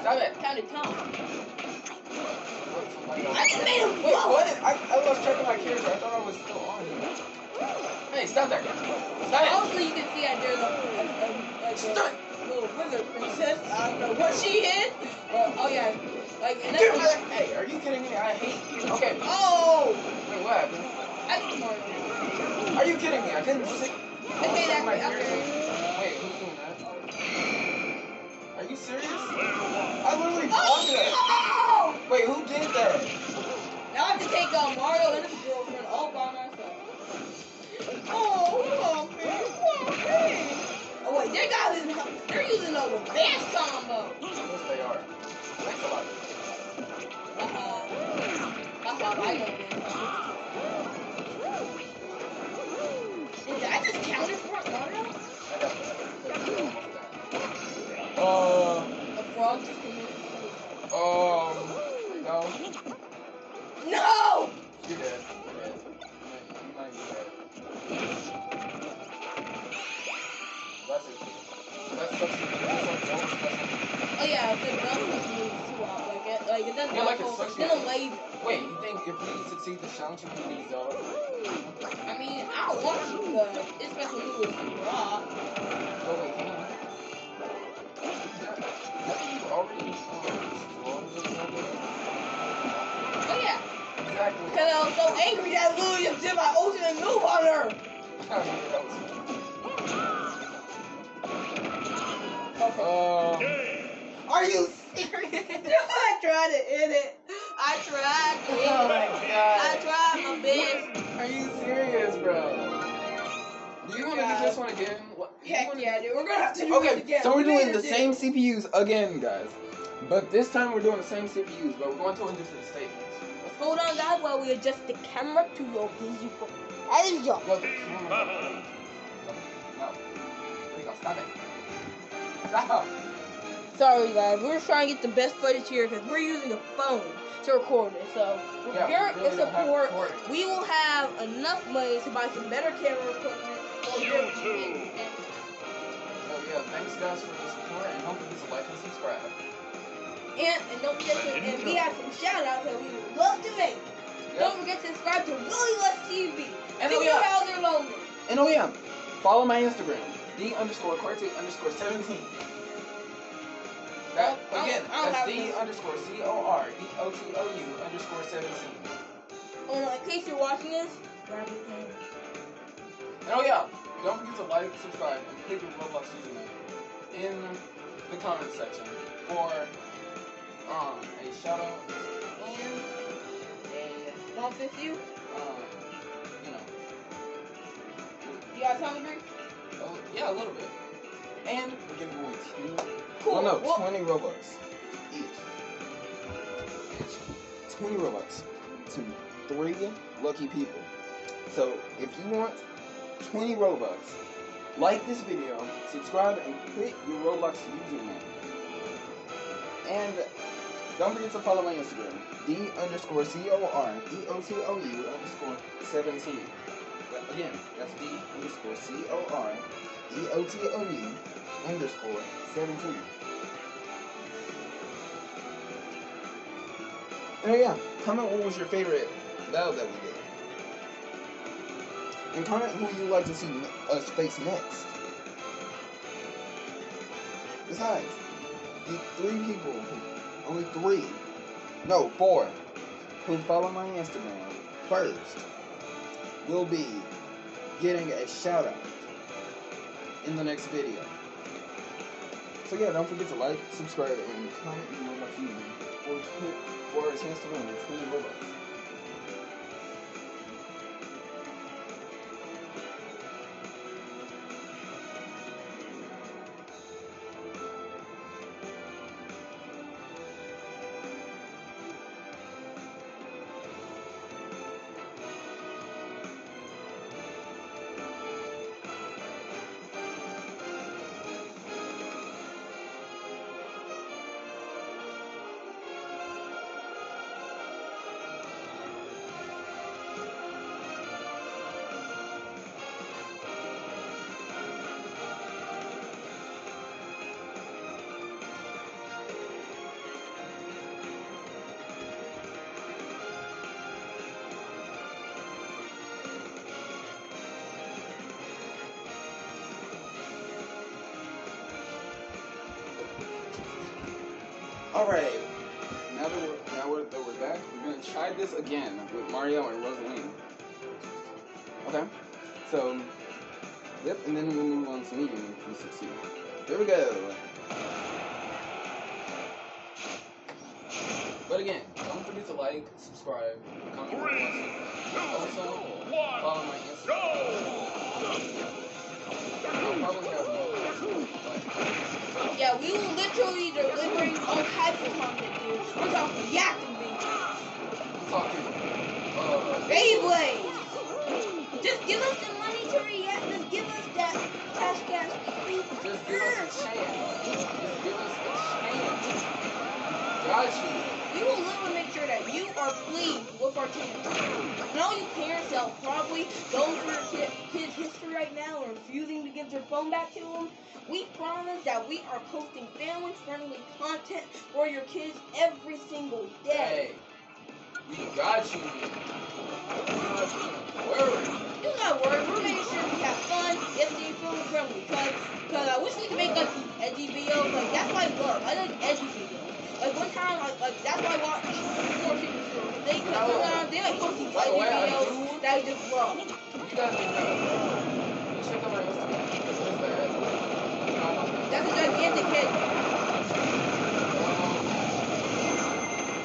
stop it. Counted Tom. Wait, I just made him Wait, what? I, I track of my character. I thought I was still on. Hey, stop that. Stop it. Also, you can see that there's a, a, a like a little wizard princess. I don't know what she is, but oh yeah, like and Get. Hey, are you kidding me? I hate you. Okay. oh, Wait, what happened? I just Are you kidding me? I couldn't see. Okay, that my character. Wait, who's doing that? Are you serious? I literally blocked that. Oh! Wait, who did that? Now I have to take uh, Mario and his girlfriend all by myself. Oh, come on, man. Come on, man. Oh, wait, they got this. They're using a advanced combo. Yes, they are. Thanks a lot. Uh-huh. Uh-huh, I know this. Oh yeah, the gun was moved too out. Like it, like it doesn't Yeah, like it sucks Then laser. Wait, you think if we succeed the challenge, we need Zelda? I mean, I don't want to, but especially it was rock. Oh wait, come on. Haven't you already destroyed the Zelda? Oh yeah, Exactly. because I was so angry that literally just did my ultimate move on her. Um. Are you serious? I tried to end it. I tried. Oh my I tried my best. Are you serious, bro? Do you want to do this one again? What? Heck wanna- yeah, dude. We're gonna have to do Okay, again. so we're We doing the same. CPUs again, guys. But this time we're doing the same CPUs, but we're going to in different statements. Hold on, guys, while we adjust the camera to your visual. That is your. Well, the camera. No. There you go. Stop it. Stop. Sorry, guys. We're trying to get the best footage here because we're using a phone to record it. So, with Yeah, we your really support, we will have enough money to buy some better camera equipment. YouTube. So yeah, thanks guys for the support, and don't forget to like and subscribe. And, and don't forget to, and we have some shout outs that we would love to make. Don't forget to subscribe to Willie West TV. And Fifty oh yeah, and oh yeah, follow my Instagram, d underscore quartet underscore seventeen. That I don't- again, I don't that's d this. underscore c o r d o t o u underscore seventeen. Oh, in case you're watching this, grab your pen. And oh yeah, don't forget to like, subscribe, and click your Roblox username in the comment section for um a shout out and a Don't fix you. um you know You got tongue degree? Oh, yeah, a little bit. And we're giving away two. Cool. Well, no, Well- 20 Robux each. Each. 20 Robux to three lucky people. So if you want 20 Robux, like this video, subscribe, and click your Roblox username. And don't forget to follow my Instagram, D underscore C O R E O T O U underscore 17. Again, that's D underscore C O R E O T O U underscore 17. And yeah, comment what was your favorite battle that we did. And comment who you'd like to see us face next. Besides, the three people, only three, no, four, who follow my Instagram first will be getting a shout out in the next video. So yeah, don't forget to like, subscribe, and comment chance to win 20 Robux. All right. Now that we're now we're, that we're back, we're gonna try this again with Mario and Rosalina. Okay. So, yep, and then we'll move on to meeting if we succeed. Here we go. But again, don't forget to like, subscribe, comment, Three, also we will literally delivering all types of content, dude. We're talking videos, I'm talking. Uh, Beyblade. Just give us the money to react. Just give us that cash, cash, please. Just give us a chance. Just give us a chance. Got you. We will literally make sure that you are pleased our channel. And all you parents that are probably going through your kid's history right now and refusing to give their phone back to them, we promise that we are posting family-friendly content for your kids every single day. Hey, we got you. Worry. Do not worry, we're making sure we have fun, and family friendly. Cause, cause I wish we could make like edgy videos. Like that's my love. I like edgy videos. Like one time, like, like that's why I watched four people. They come around, they like posting like videos that was just wrong. That's a gigantic head.